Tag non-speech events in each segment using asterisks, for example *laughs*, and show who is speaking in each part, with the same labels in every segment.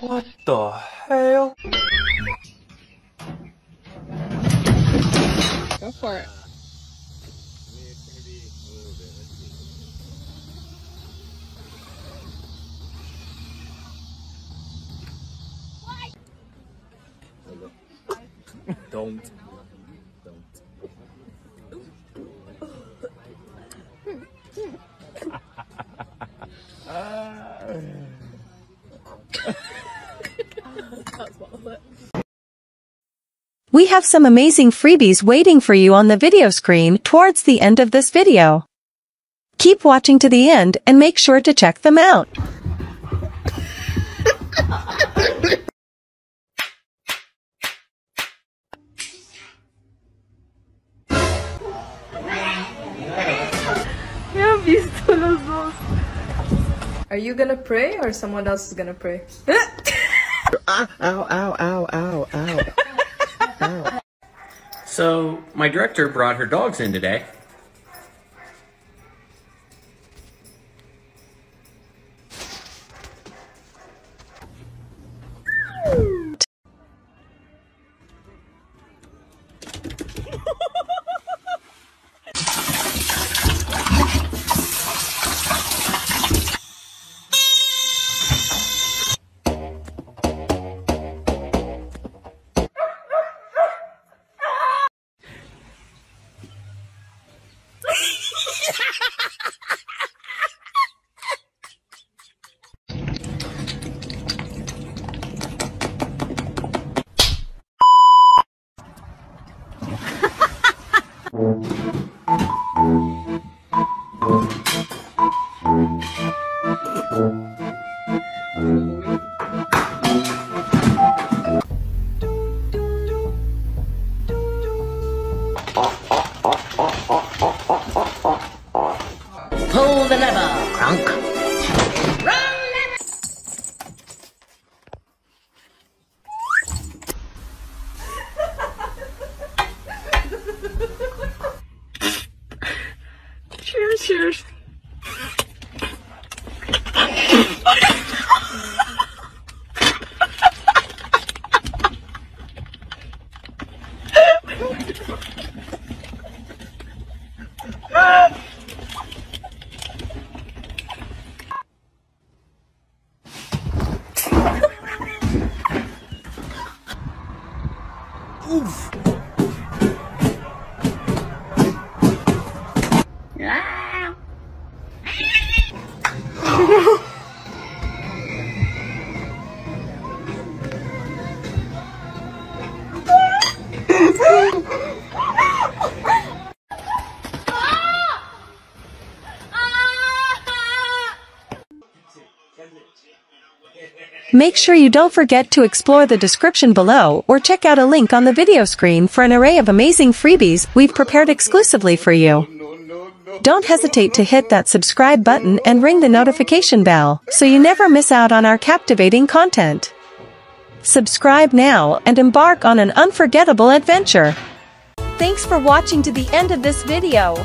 Speaker 1: What the hell?
Speaker 2: Go for it.
Speaker 1: Don't.
Speaker 3: We have some amazing freebies waiting for you on the video screen towards the end of this video. Keep watching to the end and make sure to check them out. *laughs*
Speaker 2: Are you gonna pray or someone else is gonna pray? *laughs*
Speaker 4: So, my director brought her dogs in today.
Speaker 5: Ha *laughs* ha!
Speaker 2: Cheers, cheers.
Speaker 3: Make sure you don't forget to explore the description below or check out a link on the video screen for an array of amazing freebies we've prepared exclusively for you. Don't hesitate to hit that subscribe button and ring the notification bell so you never miss out on our captivating content. Subscribe now and embark on an unforgettable adventure. Thanks for watching to the end of this video.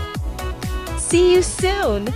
Speaker 3: See you soon!